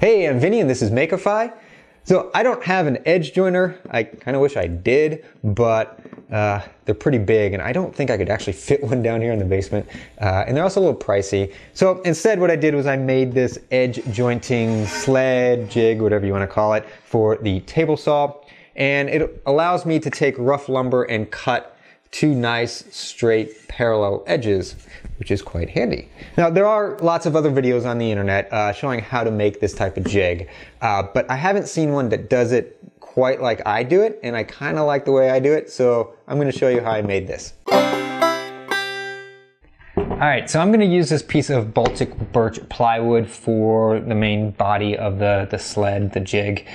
Hey, I'm Vinny and this is Makify. So I don't have an edge joiner. I kind of wish I did, but uh, they're pretty big and I don't think I could actually fit one down here in the basement. Uh, and they're also a little pricey. So instead what I did was I made this edge jointing sled, jig, whatever you want to call it, for the table saw. And it allows me to take rough lumber and cut two nice straight parallel edges, which is quite handy. Now there are lots of other videos on the internet uh, showing how to make this type of jig, uh, but I haven't seen one that does it quite like I do it, and I kind of like the way I do it, so I'm going to show you how I made this. Alright, so I'm going to use this piece of Baltic birch plywood for the main body of the, the sled, the jig,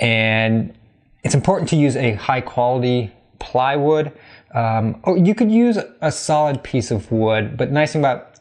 and it's important to use a high quality plywood. Um, oh, you could use a solid piece of wood, but nice thing about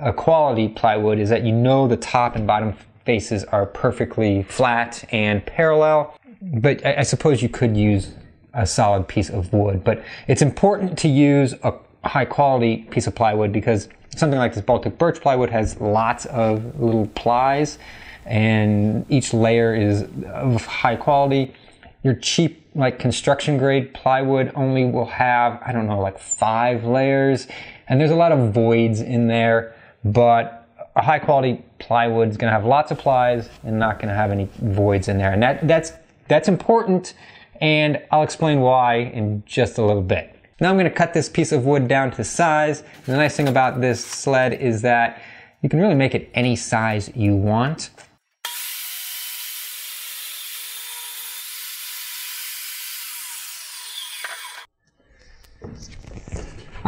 a quality plywood is that you know the top and bottom faces are perfectly flat and parallel. But I, I suppose you could use a solid piece of wood, but it's important to use a high quality piece of plywood because something like this Baltic birch plywood has lots of little plies and each layer is of high quality. Your cheap like construction grade plywood only will have, I don't know, like five layers. And there's a lot of voids in there, but a high quality plywood is going to have lots of plies and not going to have any voids in there. And that, that's, that's important. And I'll explain why in just a little bit. Now I'm going to cut this piece of wood down to size. And the nice thing about this sled is that you can really make it any size you want.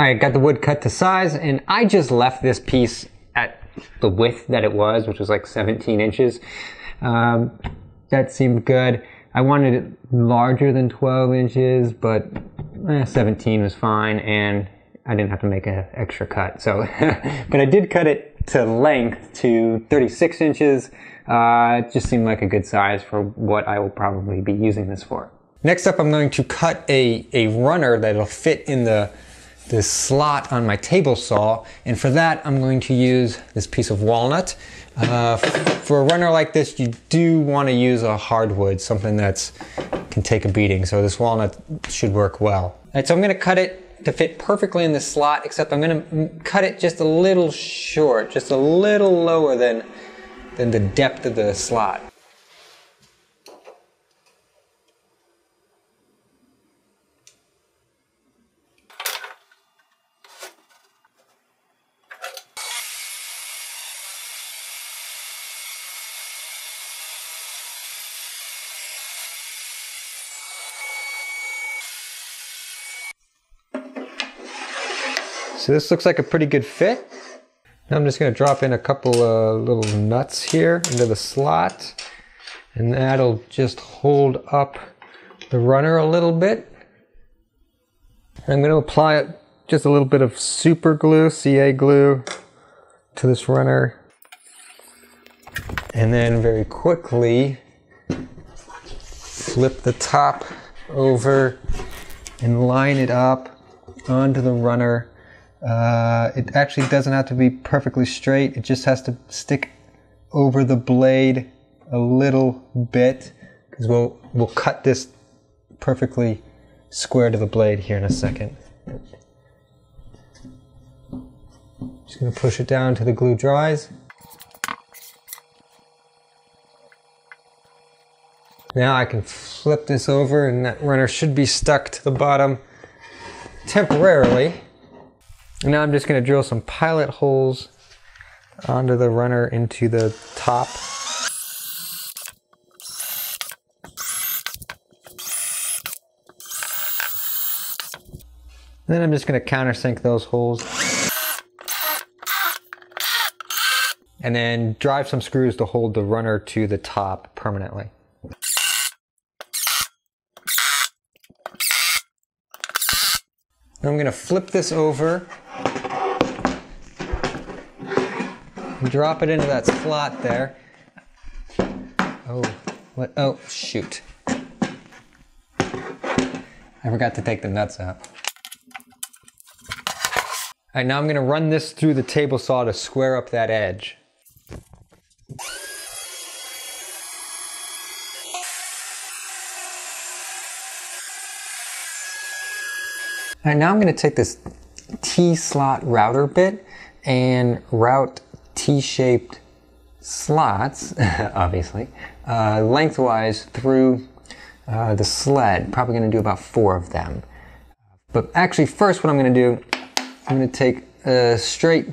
All right, got the wood cut to size, and I just left this piece at the width that it was, which was like 17 inches. Um, that seemed good. I wanted it larger than 12 inches, but eh, 17 was fine, and I didn't have to make an extra cut. So, but I did cut it to length to 36 inches. Uh, it just seemed like a good size for what I will probably be using this for. Next up, I'm going to cut a, a runner that'll fit in the this slot on my table saw and for that I'm going to use this piece of walnut. Uh, for a runner like this you do want to use a hardwood, something that can take a beating, so this walnut should work well. Alright, so I'm going to cut it to fit perfectly in the slot except I'm going to cut it just a little short, just a little lower than, than the depth of the slot. So this looks like a pretty good fit. Now I'm just going to drop in a couple uh, little nuts here into the slot and that'll just hold up the runner a little bit. I'm going to apply just a little bit of super glue, CA glue to this runner and then very quickly flip the top over and line it up onto the runner uh, it actually doesn't have to be perfectly straight. It just has to stick over the blade a little bit because we'll, we'll cut this perfectly square to the blade here in a second. Just going to push it down until the glue dries. Now I can flip this over and that runner should be stuck to the bottom temporarily. And now I'm just going to drill some pilot holes onto the runner into the top. And then I'm just going to countersink those holes. And then drive some screws to hold the runner to the top permanently. I'm going to flip this over drop it into that slot there. Oh, what? Oh, shoot. I forgot to take the nuts out. All right, now I'm gonna run this through the table saw to square up that edge. Now I'm going to take this T-slot router bit and route T-shaped slots, obviously, uh, lengthwise through uh, the sled. Probably going to do about four of them. But actually, first, what I'm going to do, I'm going to take a straight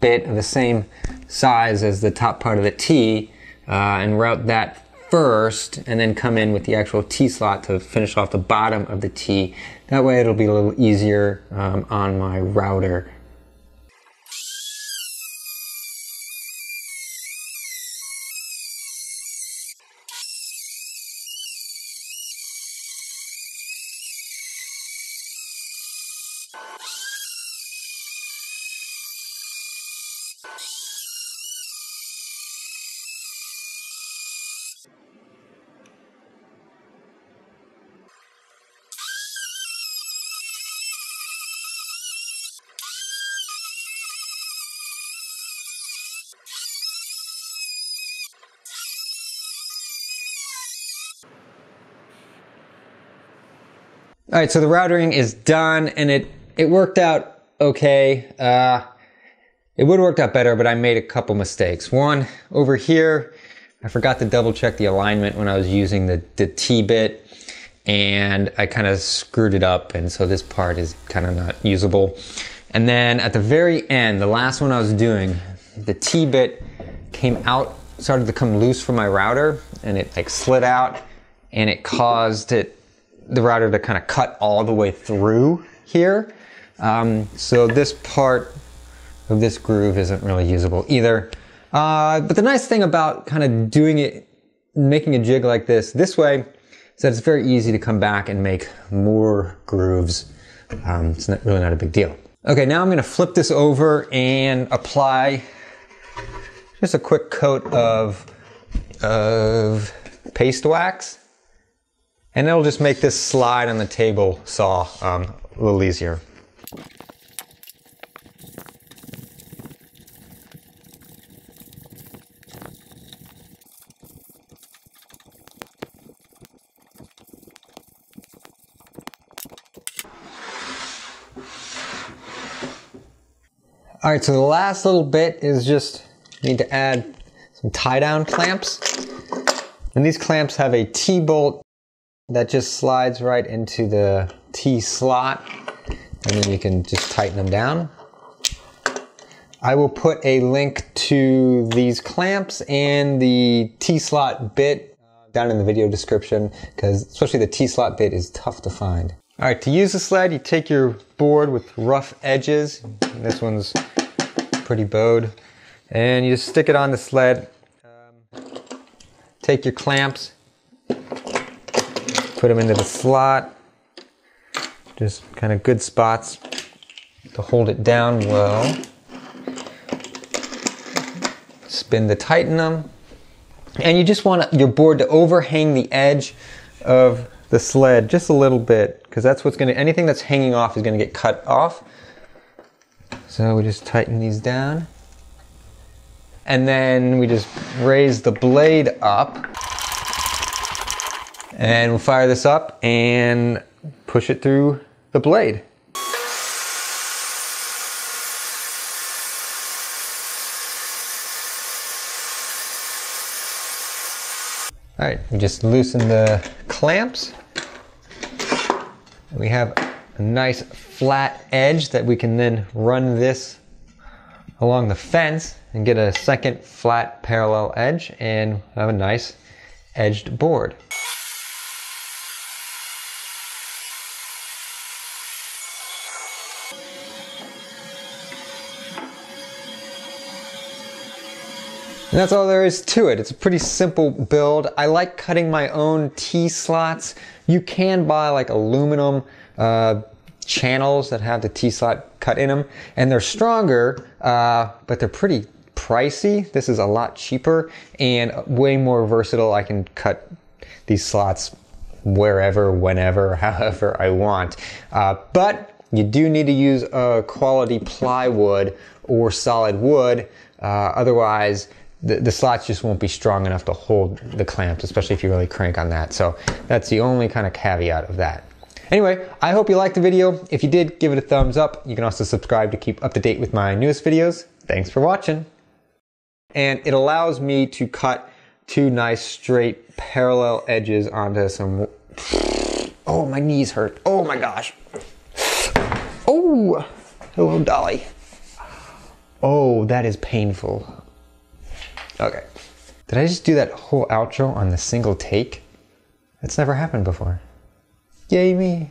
bit of the same size as the top part of the T uh, and route that first and then come in with the actual T slot to finish off the bottom of the T. That way it'll be a little easier um, on my router All right, so the routering is done and it, it worked out okay. Uh, it would have worked out better, but I made a couple mistakes. One, over here, I forgot to double check the alignment when I was using the, the T-bit and I kind of screwed it up and so this part is kind of not usable. And then at the very end, the last one I was doing, the T-bit came out, started to come loose from my router and it like slid out and it caused it the router to kind of cut all the way through here. Um, so this part of this groove isn't really usable either. Uh, but the nice thing about kind of doing it, making a jig like this this way, is that it's very easy to come back and make more grooves. Um, it's not, really not a big deal. Okay, now I'm going to flip this over and apply just a quick coat of, of paste wax. And it'll just make this slide on the table saw um, a little easier. All right, so the last little bit is just need to add some tie down clamps. And these clamps have a T-bolt that just slides right into the T slot and then you can just tighten them down. I will put a link to these clamps and the T-slot bit uh, down in the video description because especially the T-slot bit is tough to find. All right, to use the sled, you take your board with rough edges. This one's pretty bowed. And you just stick it on the sled. Um, take your clamps, put them into the slot. Just kind of good spots to hold it down well. Spin tighten them. And you just want your board to overhang the edge of the sled just a little bit because that's what's going to, anything that's hanging off is going to get cut off. So we just tighten these down. And then we just raise the blade up and we'll fire this up and push it through the blade. All right, we just loosen the clamps. And we have a nice flat edge that we can then run this along the fence and get a second flat parallel edge and have a nice edged board. And that's all there is to it. It's a pretty simple build. I like cutting my own T-slots. You can buy like aluminum uh, channels that have the T-slot cut in them and they're stronger, uh, but they're pretty pricey. This is a lot cheaper and way more versatile. I can cut these slots wherever, whenever, however I want. Uh, but you do need to use a quality plywood or solid wood. Uh, otherwise, the, the slots just won't be strong enough to hold the clamps, especially if you really crank on that. So that's the only kind of caveat of that. Anyway, I hope you liked the video. If you did, give it a thumbs up. You can also subscribe to keep up to date with my newest videos. Thanks for watching. And it allows me to cut two nice straight parallel edges onto some... Oh, my knees hurt. Oh my gosh. Oh, hello Dolly. Oh, that is painful. Okay. Did I just do that whole outro on the single take? That's never happened before. Yay me.